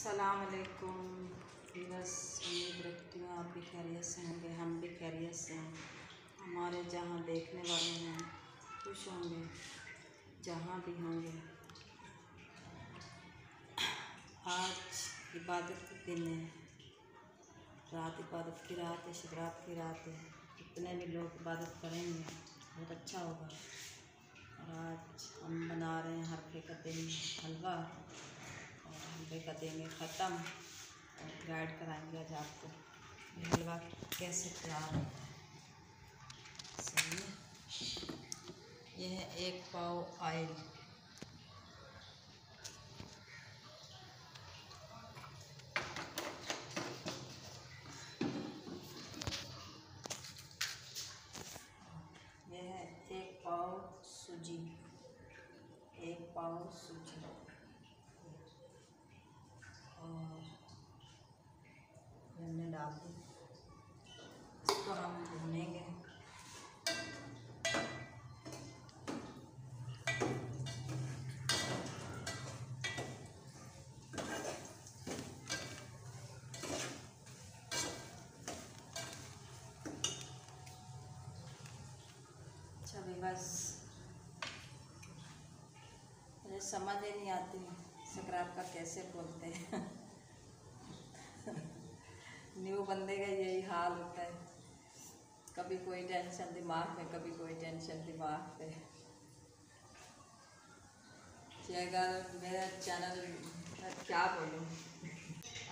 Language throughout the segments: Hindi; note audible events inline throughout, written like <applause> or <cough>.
असलकुम बस उम्मीद रखती हूँ, आप भी खैरियत से होंगे, हम भी खैरियत से हैं। हमारे जहाँ देखने वाले हैं, खुश होंगे, जहाँ भी होंगे। आज इबादत के दिन है। रात इबादत की रात है, शिवरात की रात है। जितने भी लोग इबादत करेंगे, बहुत अच्छा होगा। और आज हम बना रहे हैं हरफे का दिन हलवा। हलवे का देंगे ख़त्म और गाइड कराएँगे आज आपको। हलवा कैसे तैयार होता है? सही यह है एक पाव ऑयल यह एक पाव सूजी। एक पाव सूजी। हमने डाल दी। हम भूनेंगे। अच्छा बस। मुझे समझ ही नहीं आती, सकरात का कैसे बोलते हैं। <laughs> न्यू बंदे का यही हाल होता है। कभी कोई टेंशन दिमाग में, कभी कोई टेंशन दिमाग पे। अगर मेरा चैनल क्या बोलूँ?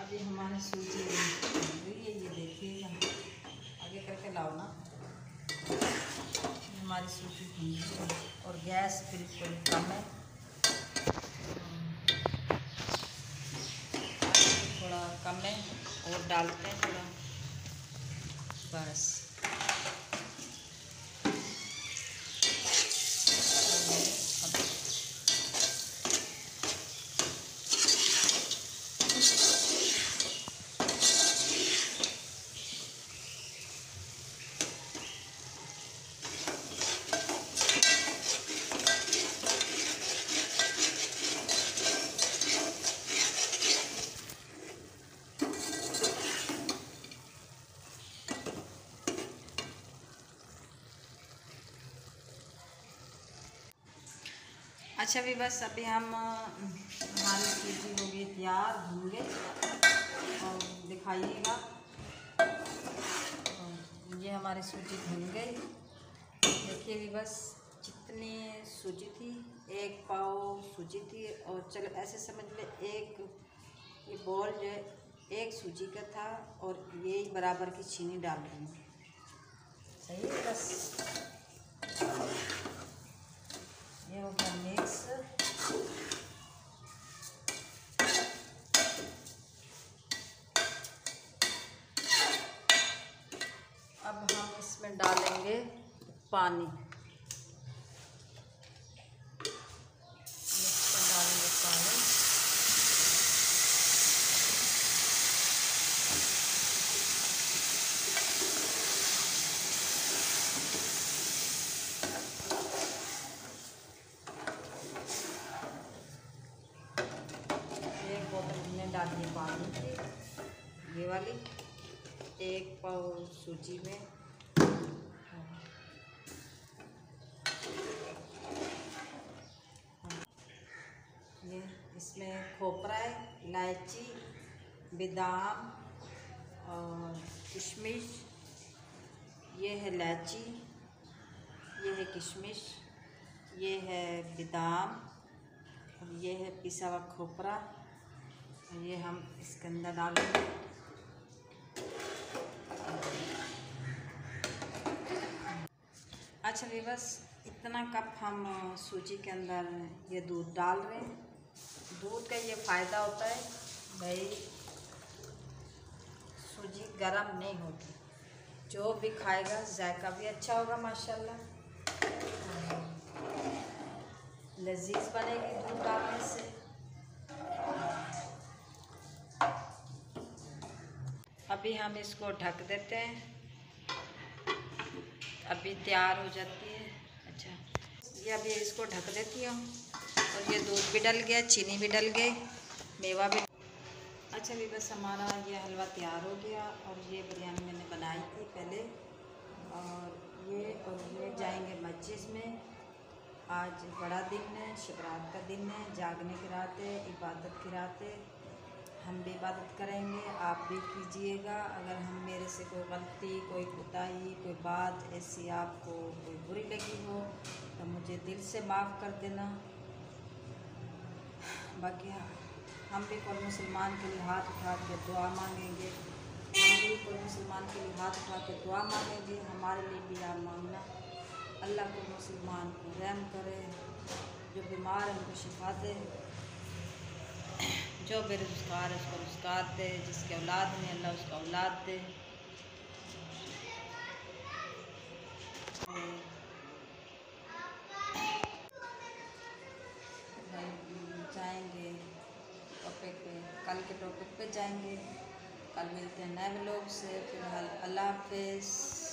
अभी हमारी हुई है ये देखिएगा आगे करके लाओ ना। हमारी हुई और गैस बिल्कुल कम है थोड़ा कम है और डालते हैं थोड़ा। बस अब अच्छा भी बस अभी हम हमारी सूजी हो गई तैयार, भूँगे। और दिखाइएगा। ये हमारी सूजी भून गई देखिए भी बस जितनी सूजी थी। एक पाव सूजी थी। और चलो ऐसे समझ ले, एक ये बॉल जो है, एक सूजी का था और ये बराबर की चीनी डाल रही सही है बस। ये हो गया मिक्स अब हम इसमें डालेंगे पानी इसमें डालेंगे पानी एक बोतल हमने डाली है पानी की ये वाली, एक पाव सूजी में। ये इसमें खोपरा है, इलायची, बादाम और किशमिश। ये है इलायची, ये है किशमिश, ये है बादाम और ये है पिसा हुआ खोपरा। ये हम इसके अंदर डालेंगे। अच्छा भी बस इतना कप हम सूजी के अंदर ये दूध डाल रहे हैं। दूध का ये फ़ायदा होता है, भाई, सूजी गरम नहीं होगी जो भी खाएगा, जायका भी अच्छा होगा, माशाल्लाह। लजीज बनेगी दूध डालने से। अभी हम इसको ढक देते हैं। अभी तैयार हो जाती है। अच्छा ये अभी इसको ढक देती हूँ। और ये दूध भी डल गया, चीनी भी डल गई, मेवा भी। अच्छा भी बस हमारा ये हलवा तैयार हो गया। और ये बिरयानी मैंने बनाई थी पहले। और ये और ये जाएँगे मस्जिद में। आज बड़ा दिन है शिवरात का दिन है, जागने की रात है, इबादत की रात है। हम भी इबादत करेंगे, आप भी कीजिएगा। अगर हम मेरे से कोई गलती, कोई कोताही कोई बात ऐसी आपको कोई बुरी लगी हो तो मुझे दिल से माफ़ कर देना। बाकी हम भी कोई मुसलमान के लिए हाथ उठा के दुआ मांगेंगे। हम भी कोई मुसलमान के लिए हाथ उठा के दुआ मांगेंगे। हमारे लिए भी आप मांगना। अल्लाह को मुसलमान को रहम करे। जो बीमार है, उनको शिफा दे जो बेरोज़गार है उसको रोज़गार दे, जिसके औलाद नहीं अल्लाह उसको औलाद दे। जाएँगे टॉपिक पे, कल के टॉपिक पे जाएँगे। कल मिलते हैं नए लोग से, फ़िलहाल अल्लाह हाफिज़।